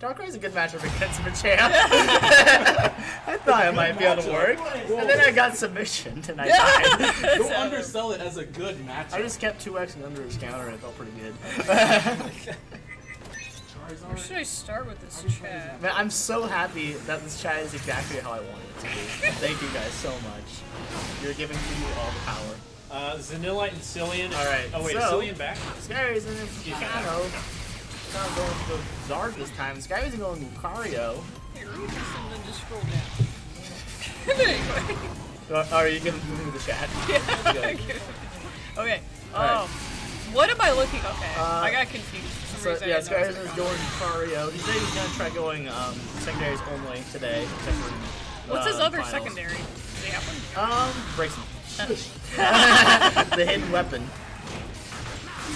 Darkrai is a good matchup against Machamp. I thought it might be able to work. And then I got submission and I died. Don't undersell it as a good matchup. I just kept 2xing under his counter and it felt pretty good. Where should I start with this chat? Man, I'm so happy that this chat is exactly how I wanted it to be. Thank you guys so much. You're giving me all the power. Uh, Zanillite and Cillian. All right, Oh wait, so- is Cillian back? Skyrays and Kano. Not going to go Zard this time. SkyRasen going Lucario. Hey, read this and then just scroll down. anyway. Uh, Are you gonna move the chat? Good. okay. Um, Alright. what am I looking? Okay, Uh, I got confused. So yeah, didn't know it Skyrays was is going Lucario. He said he's gonna try going um, secondaries only today. Except for, What's his uh, other finals. secondary? Does he have one? Um, breaks the hidden weapon.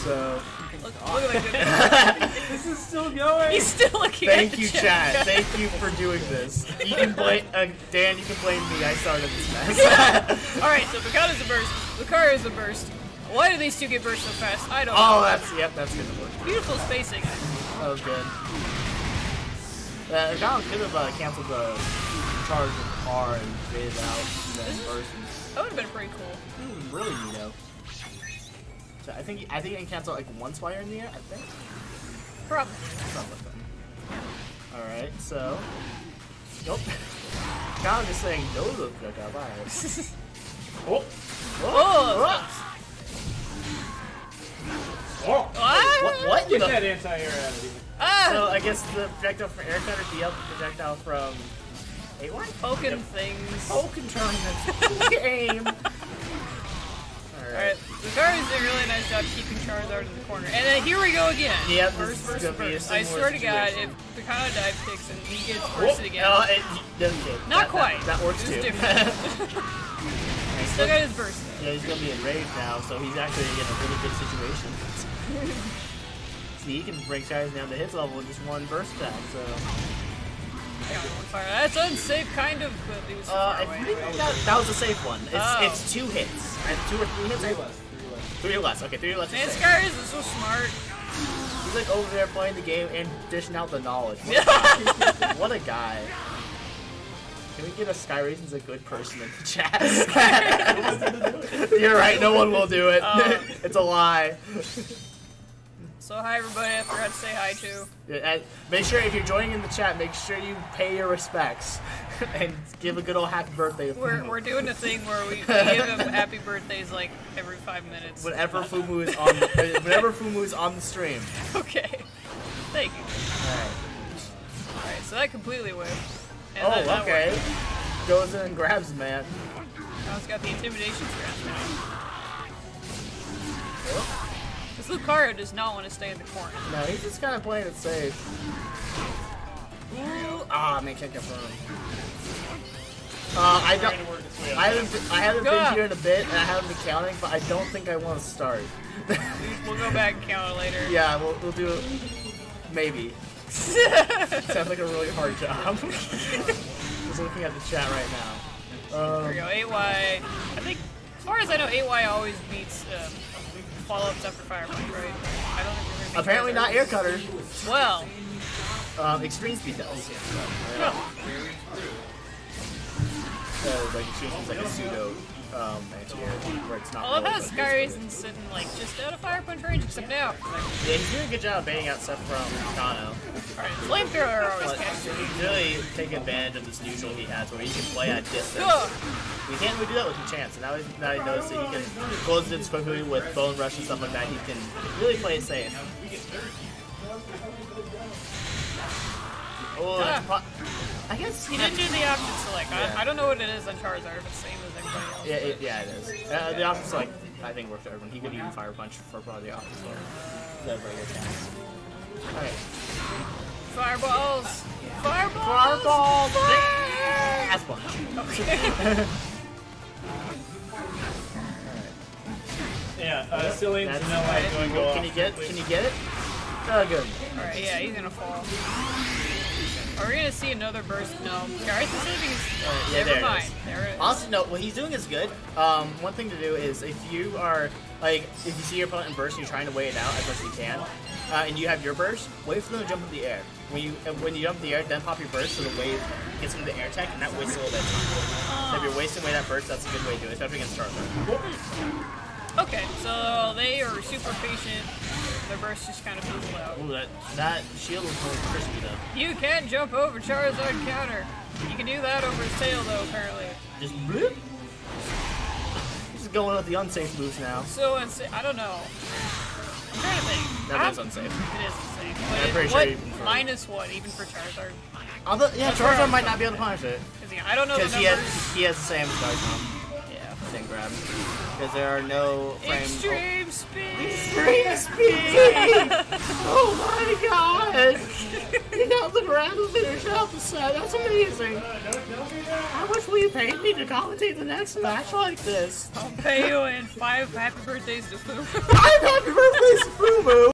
So Look, look at. This is still going. He's still looking thank at you, the chat. chat. Thank you for doing this. You can blame uh, Dan. You can blame me. I started this mess. Alright, so Picano's a burst. Lucario's a burst. Why do these two get burst so fast? I don't oh, know. that's yep. That's good to work. Beautiful spacing. That was good. Uh, Gal could have uh, canceled the charge of the car and made out and then burst. That would have been pretty cool. Hmm, really neato. So I think I think I can cancel like one fire in the air. I think. Probably. All right, so. Nope. Gal just saying no to the projectile fire. Oh. Oh! Oh. Ah! What? What? Get the- that anti-air out of here. Ah! So I guess the projectile from air cutter be up the projectile from eight one. Poking things. Poking tournament game. Here we go again. Yep, Burst, this is burst, gonna be a burst. I swear to God, situation. if Picano dive kicks and he gets Whoop. bursted again. No, it doesn't get. Not that, quite. That, that works It's too. different. He's Still got his burst though. Yeah, he's gonna be enraged now, so he's actually in a really good situation. See, he can bring Cyrus down to his level with just one burst attack, so. I got one fire. That's unsafe, kind of, but he was so Uh, far I think that, that was a safe one. It's, Oh. it's two hits. Two or three hits? Three less. Okay, three less. is Man, safe. Is so smart. He's like over there playing the game and dishing out the knowledge. What a guy. what a guy. Can we get a SkyRasen's a good person in the chat? You're right, no one will do it. Um, it's a lie. So hi everybody, I forgot to say hi to. Yeah, make sure if you're joining in the chat, make sure you pay your respects and give a good old happy birthday. to We're, we're doing a thing where we, we give him happy birthdays like every five minutes. Whenever Fumu is on, whenever Fumu is on the stream. Okay. Thank you. Alright. Alright, so that completely. And Oh, that- okay. Goes in and grabs man. Now it's got the intimidation strap now. Lucario does not want to stay in the corner. No, he's just kind of playing it safe. Ooh, ah, man, can't confirm. Uh, I don't. Trying to work its way up. I haven't. I haven't Go been up. here in a bit, and I haven't been counting, but I don't think I want to start. We'll go back and count it later. yeah, we'll, we'll do it. Maybe. Sounds like a really hard job. Just looking at the chat right now. There Um, we go, 8Y. I think, as far as I know, 8Y always beats um, follow-ups after Fire right? I don't think we're apparently not air cutter. Well, Um, extreme speed does. no. Uh, like extreme speed is like a pseudo um, anti-air where it's not. I love how SkyRasen's sitting like just out of Fire Punch range, except now. Yeah, he's doing a good job of baiting out stuff from Kano. Alright, Flamethrower always catches. he's really taking advantage of this neutral he has where he can play at distance. We can't really do that with Chance, and now, he's, now he knows that he can close it quickly with Bone Rush and stuff like that. He can really play it safe. Oh, that's pro- I guess He didn't do the option select. Yeah. I, I don't know what it is on Charizard, if it's the same as everybody else. Yeah, it, yeah, it is. Uh, the option select, I think, worked for everyone. He could even Fire Punch for probably the option select. That's very good chance. Alright. Fireballs! Fireballs! Fireball! Fire! Ass punch. Okay. Yeah, uh, Cillian That's Zanillite going to go Can off. you get? Can you get it? Oh, good. Alright, yeah, he's gonna fall. Are we gonna see another burst? No. Gareth is saving his. Alright, yeah, Never there it mind. is. There it is. Honestly, no. What he's doing is good. Um, one thing to do is if you are like, if you see your opponent burst and you're trying to wait it out as much as you can, uh, and you have your burst, wait for them to jump in the air. When you uh, when you jump in the air, then pop your burst so the wave gets into the air tech, and that wastes a little bit of time. So if you're wasting away that burst, that's a good way to do it, especially against Charizard. Okay, so they are super patient. Their burst just kind of fizzled out. Ooh, that, that shield was really crispy though. You can jump over Charizard counter. You can do that over his tail though, apparently. Just bloop. Just going with the unsafe moves now. So unsafe. I don't know. I'm trying to think. That is unsafe. It is insane. I'm But pretty it, sure what, for- minus what, even for Charizard? Although, yeah, That's Charizard might not be able to punish it. yeah, I don't know the Because he has, he has the same as Darknum. Same grab. Because there are no frame. Extreme speed. Extreme speed! oh my god! You got the grab to finish out the set. That's amazing. How much will you pay me to commentate the next match like this? I'll pay you in five happy birthdays to Fu. I'm happy birthday, Fumu!